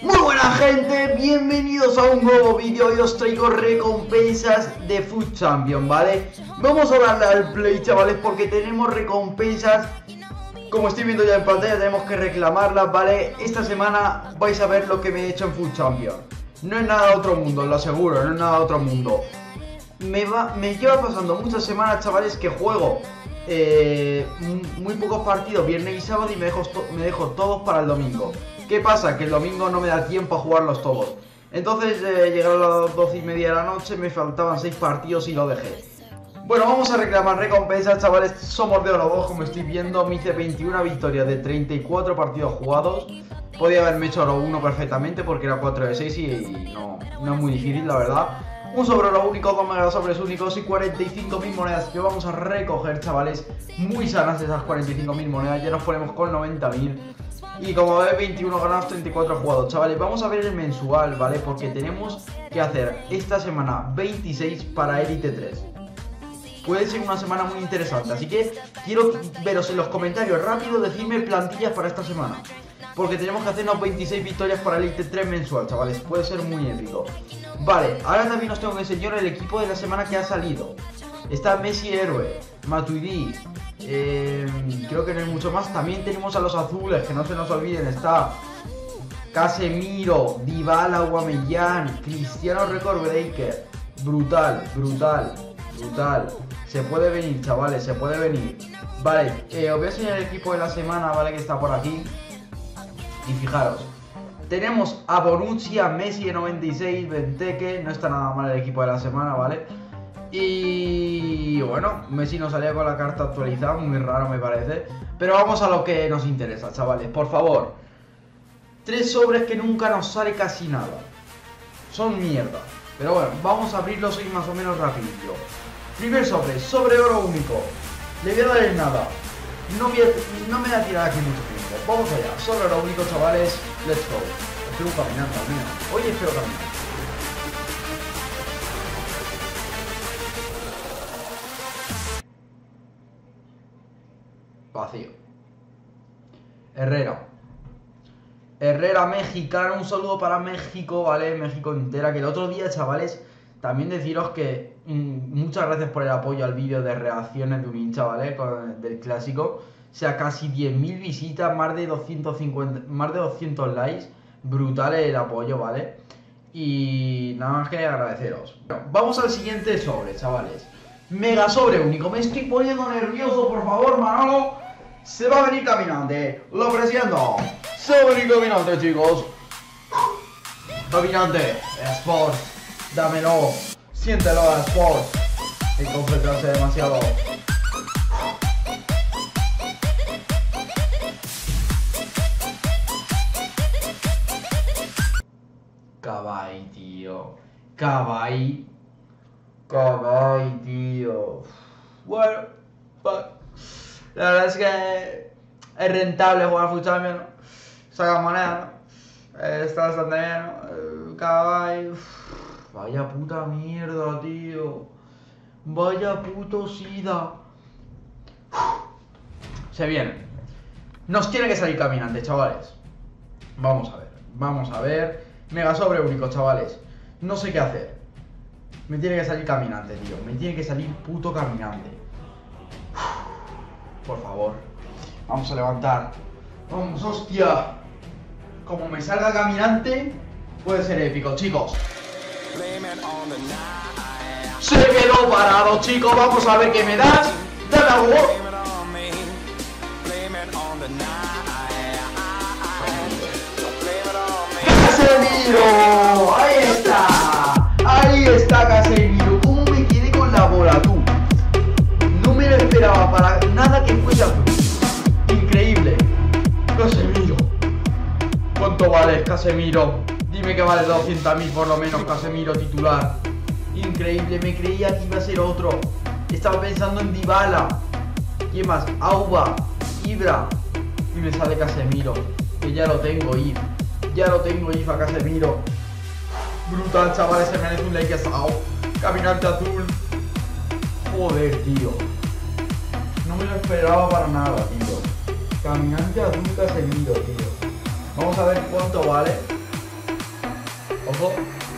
Muy buena gente, bienvenidos a un nuevo vídeo. Hoy os traigo recompensas de Food Champion, ¿vale? Vamos a darle al play, chavales, porque tenemos recompensas. Como estoy viendo ya en pantalla, tenemos que reclamarlas, ¿vale? Esta semana vais a ver lo que me he hecho en Food Champion. No es nada de otro mundo, lo aseguro, no es nada de otro mundo me, va, me lleva pasando muchas semanas, chavales, que juego eh, muy pocos partidos, viernes y sábado, y me dejo, me dejo todos para el domingo. ¿Qué pasa? Que el domingo no me da tiempo a jugarlos todos. Entonces eh, llegaron las 12 y media de la noche, me faltaban 6 partidos y lo dejé. Bueno, vamos a reclamar recompensas, chavales. Somos de oro 2, como estoy viendo. Me hice 21 victorias de 34 partidos jugados. Podía haberme hecho oro 1 perfectamente porque era 4 de 6 y no, no es muy difícil, la verdad un sobre oro único, dos mega sobres únicos y 45.000 monedas que vamos a recoger, chavales. Muy sanas esas 45.000 monedas, ya nos ponemos con 90.000. Y como ves, 21 ganados, 34 jugados, chavales. Vamos a ver el mensual, ¿vale? Porque tenemos que hacer esta semana 26 para Elite 3 puede ser una semana muy interesante. Así que quiero veros en los comentarios rápido, decirme plantillas para esta semana. Porque tenemos que hacernos 26 victorias para el Elite 3 mensual, chavales. Puede ser muy épico. Vale, ahora también os tengo que enseñar el equipo de la semana que ha salido. Está Messi Héroe, Matuidi, eh, creo que no hay mucho más. También tenemos a los azules, que no se nos olviden. Está Casemiro, Dybala, Guamellán, Cristiano Record Breaker. Brutal, brutal, brutal. Se puede venir, chavales, se puede venir. Vale, eh, os voy a enseñar el equipo de la semana, ¿vale? Que está por aquí. Y fijaros, tenemos a Bonucci, a Messi de 96, Benteke, no está nada mal el equipo de la semana, ¿vale? Y bueno, Messi nos salía con la carta actualizada, muy raro me parece. Pero vamos a lo que nos interesa, chavales, por favor. Tres sobres que nunca nos sale casi nada. Son mierda. Pero bueno, vamos a abrirlos hoy más o menos rapidito. Primer sobre, sobre oro único. Le voy a dar en nada. No, me voy a tirar aquí mucho Vamos allá. Sobre oro único, chavales. Let's go. Estoy caminando, mira. Hoy espero caminar. Vacío. Herrera. Herrera mexicano, un saludo para México, ¿vale? México entera. Que el otro día, chavales, también deciros que mm, muchas gracias por el apoyo al vídeo de reacciones de un hincha, ¿vale? del clásico. O sea, casi 10.000 visitas, más de 250, más de 200 likes. Brutal el apoyo, ¿vale? Y nada más que agradeceros. vamos al siguiente sobre, chavales. Mega sobre único. Me estoy poniendo nervioso, por favor, Manolo. Se va a venir caminante. Lo presiento. Se va a venir caminante, chicos. Caminante. Sport. Dámelo. Siéntelo, Sport. Hay concentrarse demasiado. Kawaii, tío. Kawaii. Kawaii, tío. Bueno, pues, la verdad es que es rentable jugar Champions, ¿no? Saca moneda. Eh, está bastante bien, ¿no? Vaya puta mierda, tío. Vaya puto sida. Se viene. Nos tiene que salir caminante, chavales. Vamos a ver. Vamos a ver. Mega sobre único, chavales. No sé qué hacer. Me tiene que salir caminante, tío. Me tiene que salir puto caminante. Por favor. Vamos a levantar. Vamos, hostia. Como me salga caminante, puede ser épico, chicos. Se quedó parado, chicos. Vamos a ver qué me das. Dame. Casemiro. Ahí está. Ahí está Casemiro. ¿Cómo me quedé con la bola tú? No me lo esperaba para nada que fuera increíble. Casemiro. ¿Cuánto vale Casemiro? Dime que vale 200.000 por lo menos Casemiro titular. Increíble, me creía que iba a ser otro. Estaba pensando en Dybala. ¿Quién más? Auba, Ibra. Y me sale Casemiro. Que ya lo tengo, Ibra. Ya lo tengo, Ifa Casemiro. Brutal, chavales, se merece un like asado. Caminante azul. Joder, tío. No me lo esperaba para nada, tío. Caminante azul Casemiro, tío. Vamos a ver cuánto vale. Ojo.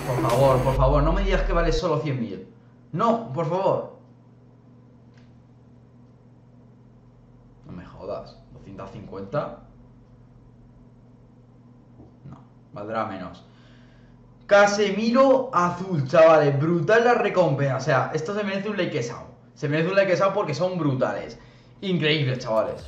Por favor, por favor, no me digas que vale solo 100.000. No, por favor. No me jodas. 250 valdrá menos. Casemiro azul, chavales, brutal la recompensa. O sea, esto se merece un like out. Se merece un like out porque son brutales. Increíbles, chavales.